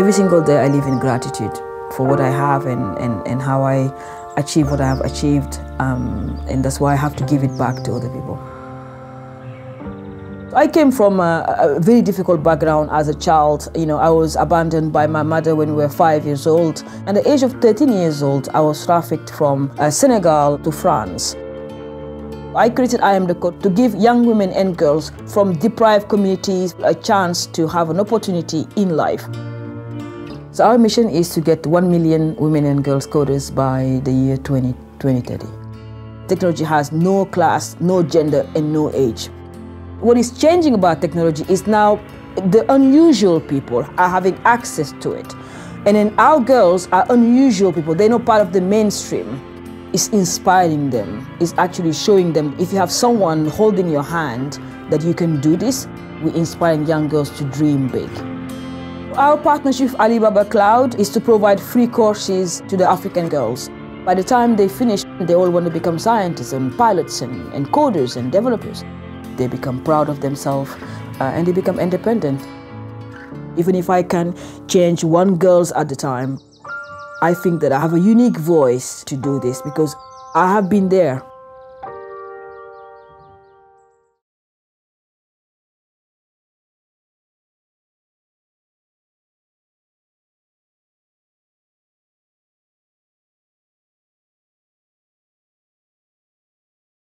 Every single day I live in gratitude for what I have and, and, and how I achieve what I have achieved. Um, and that's why I have to give it back to other people. I came from a, a, very difficult background as a child. You know, I was abandoned by my mother when we were five years old. At the age of 13 years old, I was trafficked from uh, Senegal to France. I created I Am the Code to give young women and girls from deprived communities a chance to have an opportunity in life. So our mission is to get 1 million women and girls coders by the year 20, 2030. Technology has no class, no gender, and no age. What is changing about technology is now the unusual people are having access to it. And then our girls are unusual people. They're not part of the mainstream. It's inspiring them. It's actually showing them if you have someone holding your hand that you can do this, we're inspiring young girls to dream big. Our partnership with Alibaba Cloud is to provide free courses to the African girls. By the time they finish, they all want to become scientists and pilots and, and coders and developers they become proud of themselves uh, and they become independent. Even if I can change one girl's at a time, I think that I have a unique voice to do this because I have been there.